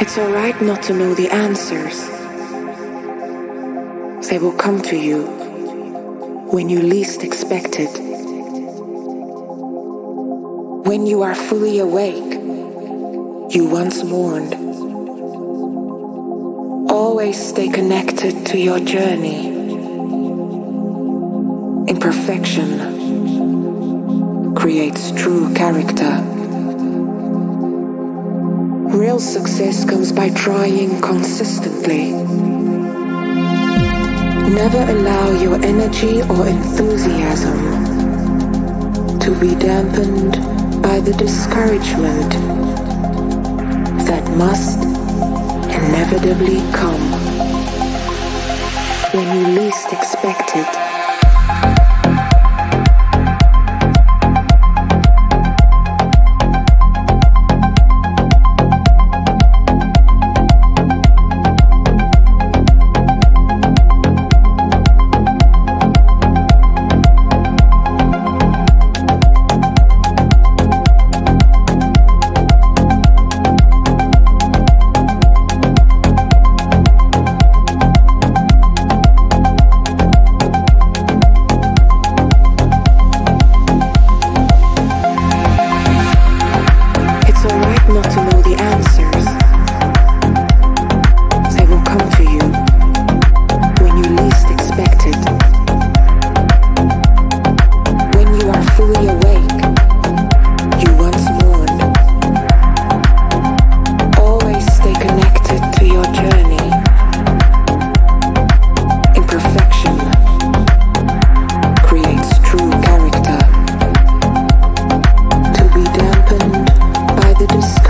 It's alright not to know the answers. They will come to you when you least expect it. When you are fully awake, you once mourned. Always stay connected to your journey. Imperfection creates true character. Real success comes by trying consistently. Never allow your energy or enthusiasm to be dampened by the discouragement that must inevitably come when you least expect it.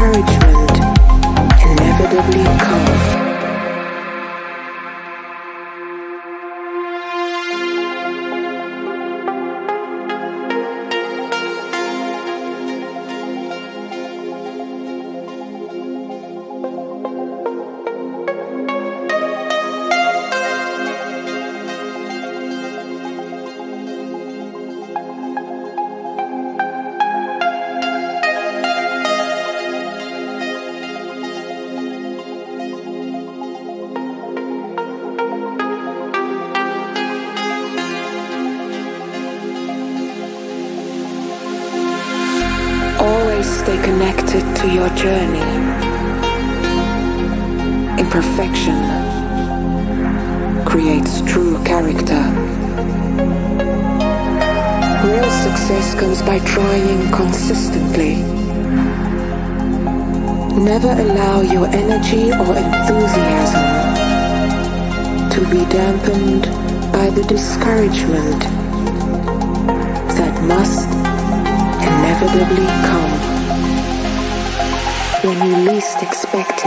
encouragement. Stay connected to your journey. Imperfection creates true character. Real success comes by trying consistently. Never allow your energy or enthusiasm to be dampened by the discouragement that must inevitably come least expect